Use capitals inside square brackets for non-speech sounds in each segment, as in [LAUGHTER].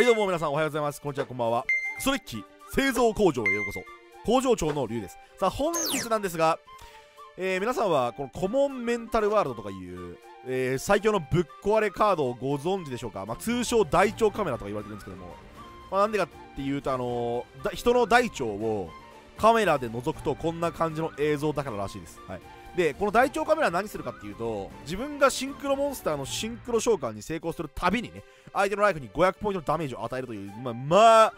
はいどうも皆さんおはようございます。こんにちはこんばんは。クソレッキ製造工場へようこそ。工場長のリュウです。さあ本日なんですが、えー皆さんはこのコモンメンタルワールドとかいう、えー最強のぶっ壊れカードをご存知でしょうか、まあ、通称大腸カメラとか言われてるんですけども、まあ、なんでかっていうと、あのー人の大腸をカメラで覗くとこんな感じの映像だかららしいです、はい、でこの大腸カメラは何するかっていうと自分がシンクロモンスターのシンクロ召喚に成功するたびにね相手のライフに500ポイントのダメージを与えるというまあ、まあ、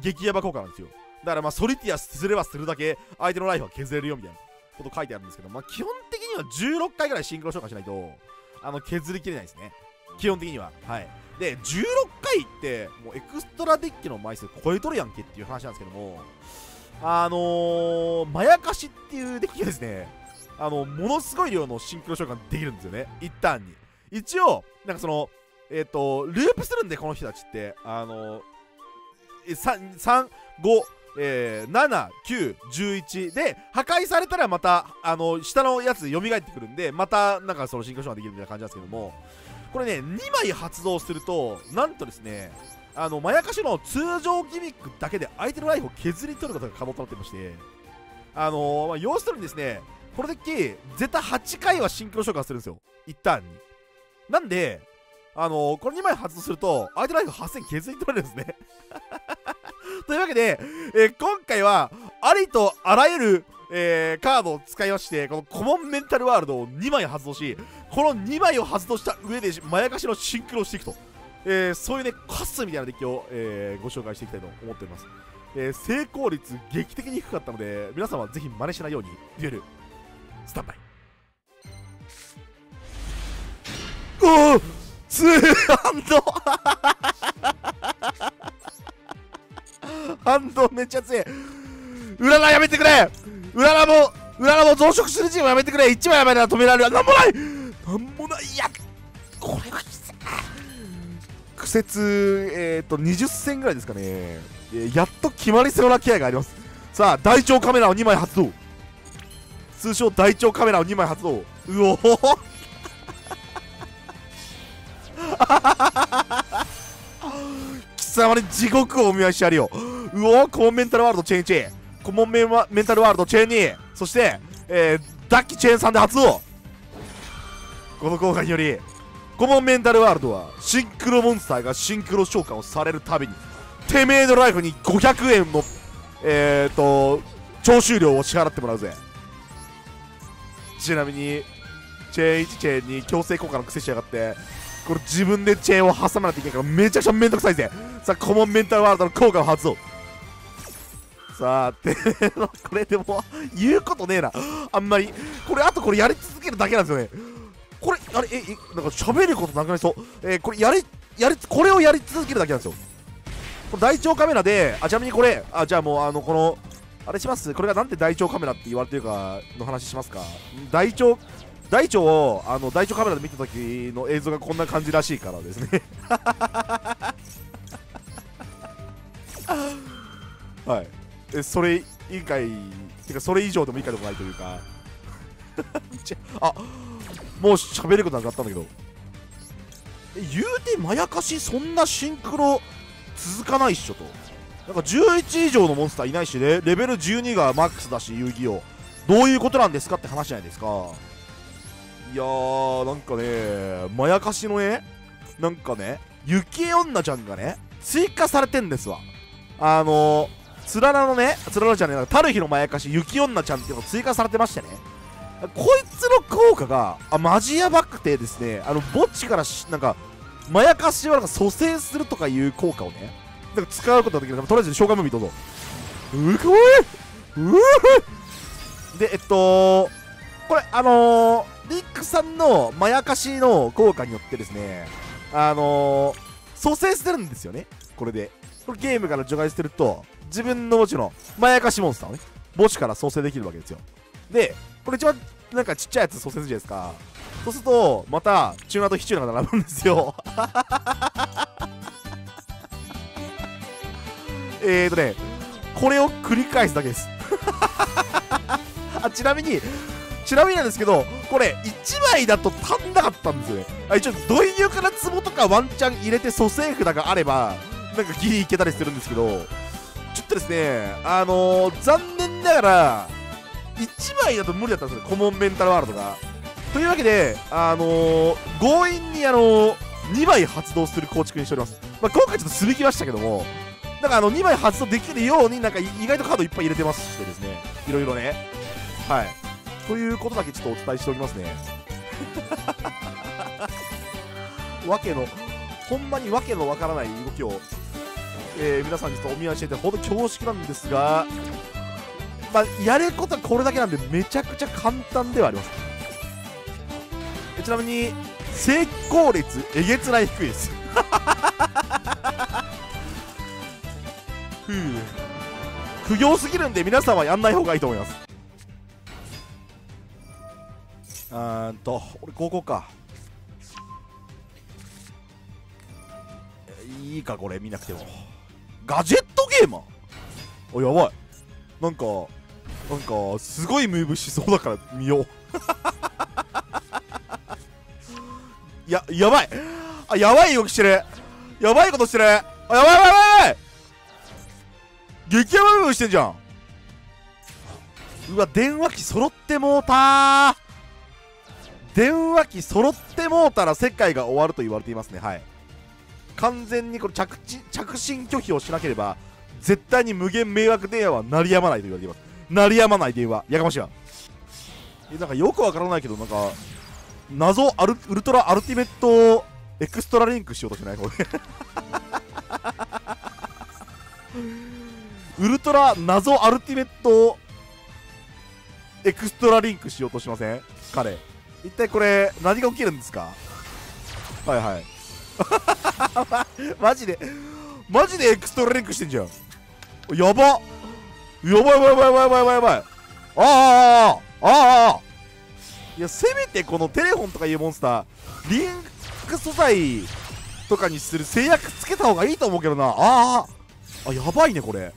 激ヤバ効果なんですよ。だからまあソリティアすればするだけ相手のライフは削れるよみたいなこと書いてあるんですけど、まあ、基本的には16回ぐらいシンクロ召喚しないとあの削りきれないですね。基本的には。はい。で16回ってもうエクストラデッキの枚数超えとるやんけっていう話なんですけどもあのー、まやかしっていうデッキがですねあのものすごい量のシンクロ召喚できるんですよね。一旦に。一応なんかそのえっ、とループするんでこの人たちって。あの3 3 5え、7、9、11で破壊されたらまたあの下のやつ蘇ってくるんでまたなんかその進化召喚できるみたいな感じなんですけども。これね2枚発動するとなんとですねあのまやかしの通常ギミックだけで相手のライフを削り取ることが可能となってまして。あのーまあ、要するにですねこのデッキ絶対8回はシンクロ召喚するんですよ。一旦に。なんであのーこれ2枚発動すると相手のライフ8000削り取られるんですね。[LAUGHS] というわけで、えー今回はありとあらゆる、えーカードを使いましてこのコモンメンタルワールドを2枚発動しこの2枚を発動した上でまやかしのシンクロをしていくと、えーそういうねカスみたいなデッキを、えーご紹介していきたいと思っております、え成功率劇的に低かったので皆さんはぜひ真似しないようにデュエルスタンバイ。おおツーハンド反動めっちゃ強い。うららやめてくれ。うららもうららも増殖するチームやめてくれ。1枚やめたら止められる。なんもない。なんもないいや。これはきつい。苦節えっ、と20戦ぐらいですかね、えーやっと決まりそうな気合があります。さあ大腸カメラを2枚発動。通称大腸カメラを2枚発動う。お [LAUGHS] 貴様に地獄をお見舞いしてやるよ。うおコモンメンタルワールドチェーン1コモンメンメンタルワールドチェーン2そして、えー、ダッキチェーン3で発動この効果によりコモンメンタルワールドはシンクロモンスターがシンクロ召喚をされるたびにてめえのライフに500円のえーと徴収料を支払ってもらうぜ。ちなみにチェーン1チェーンに強制効果の癖しやがってこれ自分でチェーンを挟まないといけないからめちゃくちゃめんどくさいぜ。さあコモンメンタルワールドの効果を発動。さあてこれでも言うことねえな。あんまりこれあとこれやり続けるだけなんですよね。これあれなんか喋ることなくなりそう。えーこれやりやりこれをやり続けるだけなんですよ。これ大腸カメラであちなみにこれあじゃあもうあのこのあれします？これがなんで大腸カメラって言われてるかの話しますか？大腸大腸をあの大腸カメラで見た時の映像がこんな感じらしいからですね。[LAUGHS] はい。えそれ以外てかそれ以上でも以下でもないというか。[LAUGHS] あもう喋ることなくなったんだけど。言うてまやかしそんなシンクロ続かないっしょと。なんか11以上のモンスターいないしね。レベル12がマックスだし遊戯王。どういうことなんですかって話じゃないですか。いやーなんかねまやかしのねなんかね雪絵女ちゃんがね追加されてんですわ。あのー、つららのねつららちゃんねなんかタルヒのまやかし雪女ちゃんっていうの追加されてましてね。こいつの効果があマジやばくてですねあの墓地からなんかまやかしをなんか蘇生するとかいう効果をねなんか使うことができる。とりあえず召喚ムービーどうぞ。うかわい。いうでえっとこれあのー、リックさんのまやかしの効果によってですねあのー、蘇生してるんですよね。これで。これゲームから除外してると自分の墓地のまやかしモンスターをね墓地から蘇生できるわけですよ。でこれ一番なんかちっちゃいやつ蘇生するじゃないですか。そうするとまたチューナーとヒチューナーが並ぶんですよ。えーとねこれを繰り返すだけです。[LAUGHS] あちなみにちなみになんですけどこれ1枚だと足んなかったんですよね。あ一応ドイニュから壺とかワンチャン入れて蘇生札があればなんかギリいけたりするんですけどちょっとですねあのー、残念ながら1枚だと無理だったんですよコモンメンタルワールドが。というわけであのー、強引にあのー、2枚発動する構築にしております、まあ、今回ちょっとすべきましたけどもなんかあの2枚発動できるようになんか意外とカードいっぱい入れてますしてですね。いろいろね。はい。ということだけちょっとお伝えしておきますね。[LAUGHS] わけのほんまにわけのわからない動きを、えー、皆さんにちょっとお見合いしてて本当に恐縮なんですがまあ、やることはこれだけなんでめちゃくちゃ簡単ではあります。ちなみに成功率えげつない低いです。ふう不行すぎるんで皆さんはやんない方がいいと思います。あーんと俺高校か。いいかこれ見なくても。ガジェットゲーマー。おやばい。なんかなんかすごいムーブしそうだから見よう。[LAUGHS] ややばい。あやばい動きしてる。やばいことしてる。あやばいやばい。激ヤバムーブしてんじゃん。うわ電話機揃ってもうた電話機揃ってもうたら世界が終わると言われていますね。はい。完全にこれ着地着信拒否をしなければ絶対に無限迷惑電話は鳴りやまないと言われています。鳴りやまない電話。やかましいわ。なんかよくわからないけどなんか謎アルウルトラアルティメットエクストラリンクしようとしない？これ。ウルトラ謎アルティメットエクストラリンクしようとしません？彼。一体これ何が起きるんですか？はいはい。[LAUGHS] マジで。マジでエクストラリンクしてんじゃん。やば。やばいやばいやばいやばいやばいやばい。ああああああいやせめてこのテレフォンとかいうモンスターリンク素材とかにする制約つけた方がいいと思うけどな。あああやばいねこれ。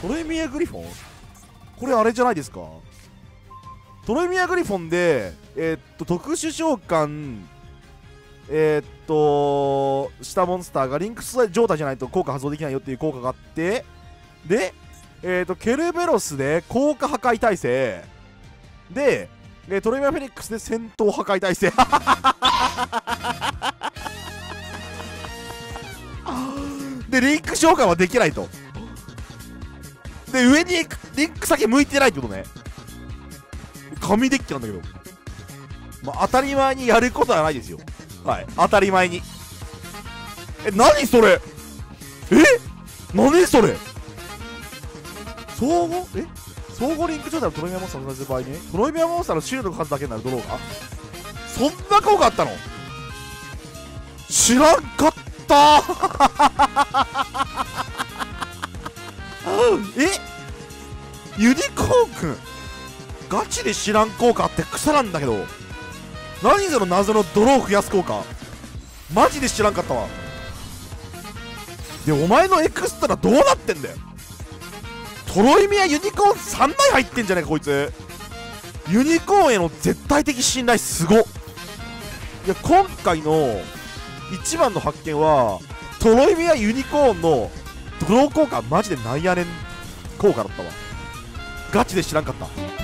トロイミアグリフォン？これあれじゃないですか？トロイミアグリフォンでえー、っと特殊召喚えー、っとしたモンスターがリンク素材状態じゃないと効果発動できないよっていう効果があってでえー、っとケルベロスで効果破壊耐性で、えー、トロイミアフェニックスで戦闘破壊耐性 [LAUGHS] でリンク召喚はできないと。で上にリンク先向いてないってことね。神デッキなんだけど。まあ当たり前にやることはないですよ。はい。当たり前に。え何それ？え？何それ？総合え？総合リンク状態のトロイミアモンスターの同じ場合にトロイミアモンスターのシールの数だけになるドローが？そんな効果あったの？知らんかったえ？ユニコーンくん。ガチで知らん効果って草なんだけど。何その謎のドロー増やす効果。マジで知らんかったわ。でお前のエクストラどうなってんだよ。トロイミアユニコーン3枚入ってんじゃねえかこいつ。ユニコーンへの絶対的信頼すごいや今回の一番の発見はトロイミアユニコーンのドロー効果マジでなんやねん効果だったわ。ガチで知らんかった。